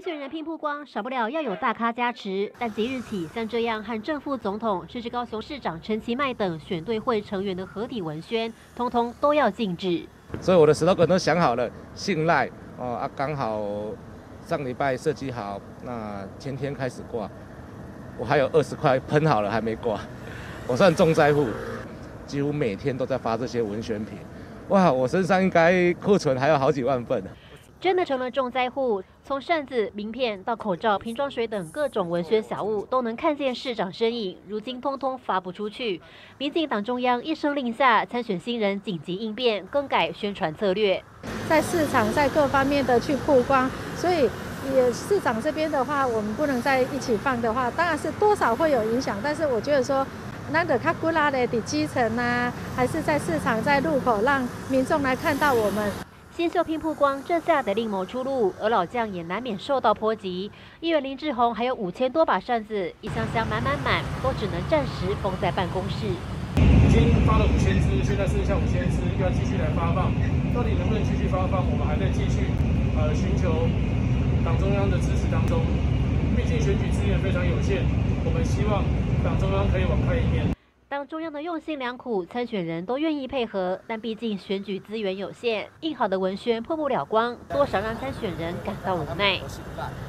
参选人拼曝光，少不了要有大咖加持。但即日起，像这样和正副总统，甚至高雄市长陈其迈等选对会成员的合体文宣，通通都要禁止。所以我的 slogan 都想好了，信赖哦啊，刚好上礼拜设计好，那前天开始挂，我还有二十块喷好了还没挂，我算重灾户，几乎每天都在发这些文宣品。哇，我身上应该库存还有好几万份。真的成了重灾户，从扇子、名片到口罩、瓶装水等各种文宣小物，都能看见市长身影。如今通通发不出去，民进党中央一声令下，参选新人紧急应变，更改宣传策略，在市场在各方面的去曝光。所以，也市长这边的话，我们不能在一起放的话，当然是多少会有影响。但是我觉得说，那个卡古拉的的基层啊，还是在市场在路口，让民众来看到我们。新秀拼曝光，这下得另谋出路，而老将也难免受到波及。议员林志宏还有五千多把扇子，一箱箱满满满，都只能暂时封在办公室。已经发了五千支，现在剩下五千支，要继续来发放，到底能不能继续发放？我们还在继续呃寻求党中央的支持当中。毕竟选举资源非常有限，我们希望党中央可以网开一面。当中央的用心良苦，参选人都愿意配合，但毕竟选举资源有限，印好的文宣破不了光，多少让参选人感到无奈。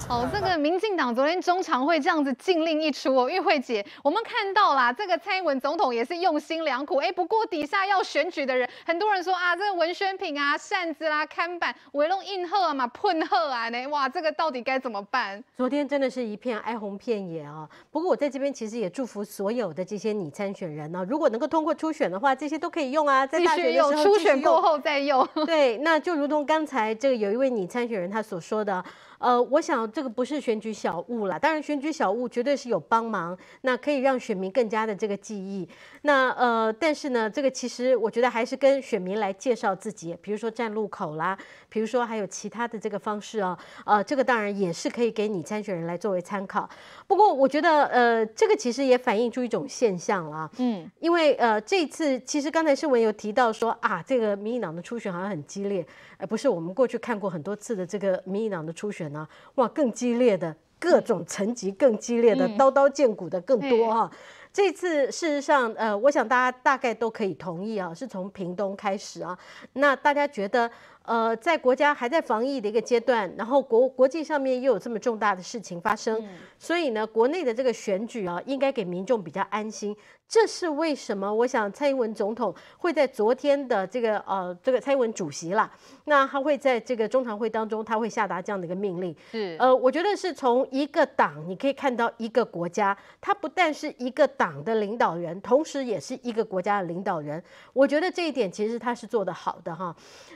哦，这个民进党昨天中常会这样子禁令一出哦，玉慧姐，我们看到啦，这个蔡英文总统也是用心良苦，哎，不过底下要选举的人，很多人说啊，这个文宣品啊、扇子啦、看板，围弄印鹤嘛、喷鹤啊，呢，哇，这个到底该怎么办？昨天真的是一片哀鸿遍野啊。不过我在这边其实也祝福所有的这些拟参选。人呢？如果能够通过初选的话，这些都可以用啊，在大学的用，初选过后再用。对，那就如同刚才这个有一位拟参选人他所说的。呃，我想这个不是选举小物啦，当然选举小物绝对是有帮忙，那可以让选民更加的这个记忆。那呃，但是呢，这个其实我觉得还是跟选民来介绍自己，比如说站路口啦，比如说还有其他的这个方式哦，呃，这个当然也是可以给你参选人来作为参考。不过我觉得呃，这个其实也反映出一种现象啦，嗯，因为呃，这次其实刚才世文有提到说啊，这个民进党的初选好像很激烈，而不是我们过去看过很多次的这个民进党的初选。哇，更激烈的各种层级，更激烈的刀刀见骨的更多哈。这次事实上，呃，我想大家大概都可以同意啊，是从屏东开始啊。那大家觉得，呃，在国家还在防疫的一个阶段，然后国国际上面又有这么重大的事情发生，所以呢，国内的这个选举啊，应该给民众比较安心。这是为什么？我想蔡英文总统会在昨天的这个呃，这个蔡英文主席啦，那他会在这个中常会当中，他会下达这样的一个命令。是呃，我觉得是从一个党，你可以看到一个国家，他不但是一个党的领导人，同时也是一个国家的领导人。我觉得这一点其实他是做得好的哈。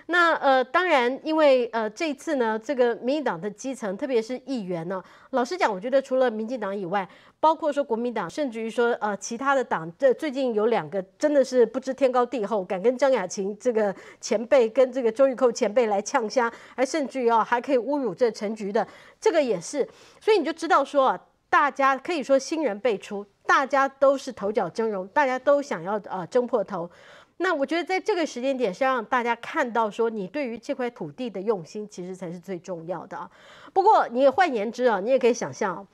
那呃，当然，因为呃这一次呢，这个民进党的基层，特别是议员呢，老实讲，我觉得除了民进党以外，包括说国民党，甚至于说呃其他的党，这最近有两个真的是不知天高地厚，敢跟张雅琴这个前辈跟这个周玉蔻前辈来呛虾，还甚至于哦还可以侮辱这陈局的，这个也是，所以你就知道说啊，大家可以说新人辈出，大家都是头角峥嵘，大家都想要呃争破头。那我觉得在这个时间点是让大家看到说，你对于这块土地的用心，其实才是最重要的啊。不过你也换言之啊，你也可以想象，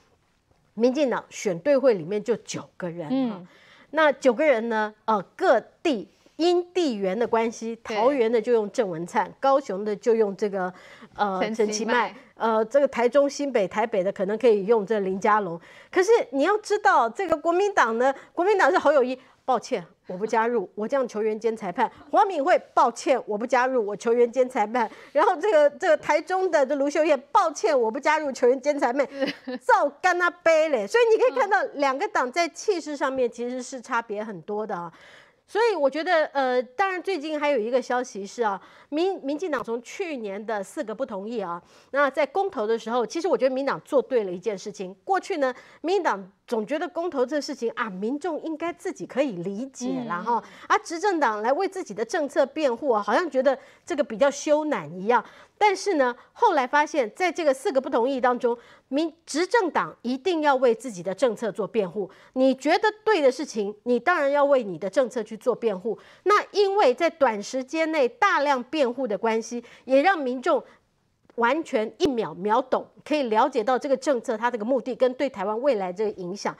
民进党选对会里面就九个人啊，那九个人呢，呃，各地因地缘的关系，桃园的就用郑文灿，高雄的就用这个呃陈其迈，呃，这个台中新北台北的可能可以用这林佳龙。可是你要知道，这个国民党呢，国民党是侯友谊。抱歉，我不加入，我这样球员兼裁判。黄敏慧，抱歉，我不加入，我球员兼裁判。然后这个这个台中的这卢秀燕，抱歉，我不加入球员兼裁判。照干那杯嘞，所以你可以看到两个党在气势上面其实是差别很多的啊。所以我觉得，呃，当然最近还有一个消息是啊，民民进党从去年的四个不同意啊，那在公投的时候，其实我觉得民党做对了一件事情。过去呢，民进党。总觉得公投这事情啊，民众应该自己可以理解了哈，而执政党来为自己的政策辩护啊，好像觉得这个比较羞赧一样。但是呢，后来发现，在这个四个不同意当中，民执政党一定要为自己的政策做辩护。你觉得对的事情，你当然要为你的政策去做辩护。那因为在短时间内大量辩护的关系，也让民众。完全一秒秒懂，可以了解到这个政策它这个目的跟对台湾未来这个影响。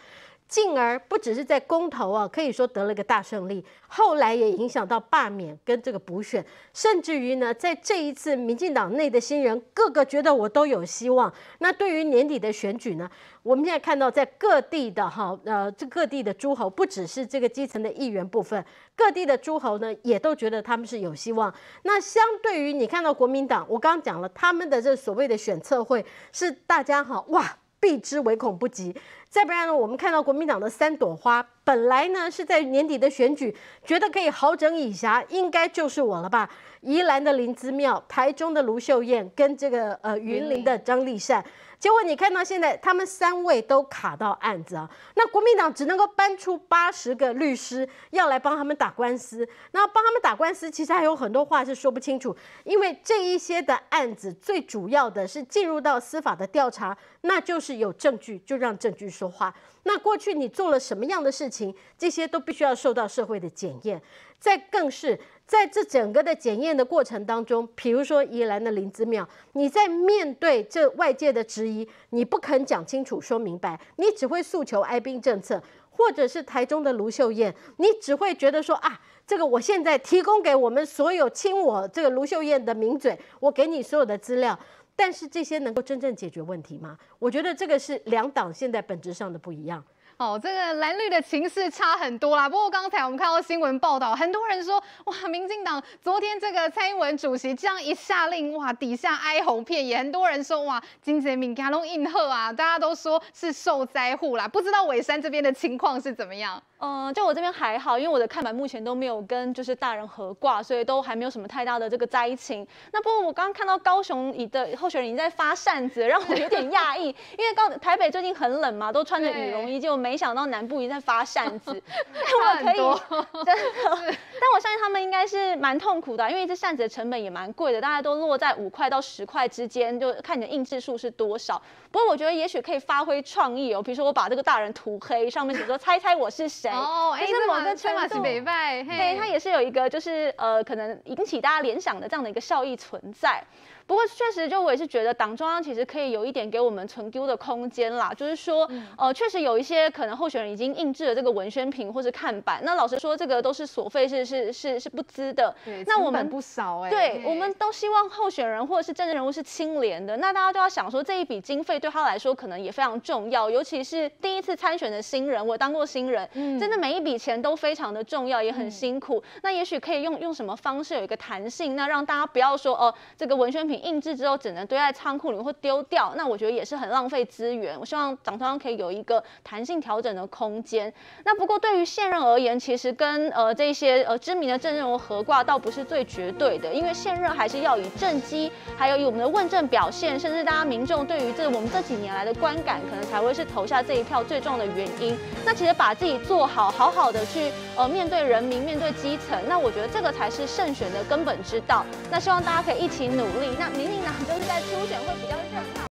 进而不只是在公投啊，可以说得了个大胜利，后来也影响到罢免跟这个补选，甚至于呢，在这一次民进党内的新人，个个觉得我都有希望。那对于年底的选举呢，我们现在看到在各地的哈呃，这各地的诸侯，不只是这个基层的议员部分，各地的诸侯呢，也都觉得他们是有希望。那相对于你看到国民党，我刚刚讲了，他们的这所谓的选测会是大家哈哇。避之唯恐不及。再不然呢？我们看到国民党的三朵花，本来呢是在年底的选举，觉得可以好整以暇，应该就是我了吧？宜兰的林姿妙，台中的卢秀燕，跟这个呃云林的张丽善。结果你看到现在，他们三位都卡到案子啊，那国民党只能够搬出八十个律师要来帮他们打官司，那帮他们打官司，其实还有很多话是说不清楚，因为这一些的案子最主要的是进入到司法的调查，那就是有证据就让证据说话。那过去你做了什么样的事情，这些都必须要受到社会的检验，再更是。在这整个的检验的过程当中，比如说宜兰的林子妙，你在面对这外界的质疑，你不肯讲清楚、说明白，你只会诉求哀兵政策；或者是台中的卢秀燕，你只会觉得说啊，这个我现在提供给我们所有亲我这个卢秀燕的名嘴，我给你所有的资料，但是这些能够真正解决问题吗？我觉得这个是两党现在本质上的不一样。哦，这个蓝绿的情势差很多啦。不过刚才我们看到新闻报道，很多人说，哇，民进党昨天这个蔡英文主席这样一下令，哇，底下哀鸿遍野。很多人说，哇，金泽民加隆应和啊，大家都说是受灾户啦。不知道尾山这边的情况是怎么样？嗯，就我这边还好，因为我的看板目前都没有跟就是大人合挂，所以都还没有什么太大的这个灾情。那不过我刚刚看到高雄的候选人已经在发扇子，让我有点讶异，因为高台北最近很冷嘛，都穿着羽绒衣，结果没想到南部已经在发扇子。我可以，真的，但我相信他们应该是蛮痛苦的，因为一支扇子的成本也蛮贵的，大家都落在五块到十块之间，就看你的印制数是多少。不过我觉得也许可以发挥创意哦，比如说我把这个大人涂黑，上面写说猜猜我是谁。哦，哎，是某个春马是北拜，对，它也是有一个就是呃，可能引起大家联想的这样的一个效益存在。不过确实，就我也是觉得党中央其实可以有一点给我们存丢的空间啦，就是说，呃，确实有一些可能候选人已经印制了这个文宣屏或是看板，那老实说，这个都是所费是是是是不资的。那我们不少哎。对，我们都希望候选人或者是政治人物是清廉的，那大家都要想说，这一笔经费对他来说可能也非常重要，尤其是第一次参选的新人，我当过新人，真的每一笔钱都非常的重要，也很辛苦。那也许可以用用什么方式有一个弹性，那让大家不要说哦，这个文宣品。印制之后只能堆在仓库里面或丢掉，那我觉得也是很浪费资源。我希望党中央可以有一个弹性调整的空间。那不过对于现任而言，其实跟呃这些呃知名的政治人物合挂倒不是最绝对的，因为现任还是要以政绩，还有以我们的问政表现，甚至大家民众对于这我们这几年来的观感，可能才会是投下这一票最重要的原因。那其实把自己做好，好好的去呃面对人民，面对基层，那我觉得这个才是胜选的根本之道。那希望大家可以一起努力。那。民进党就是在初选会比较热。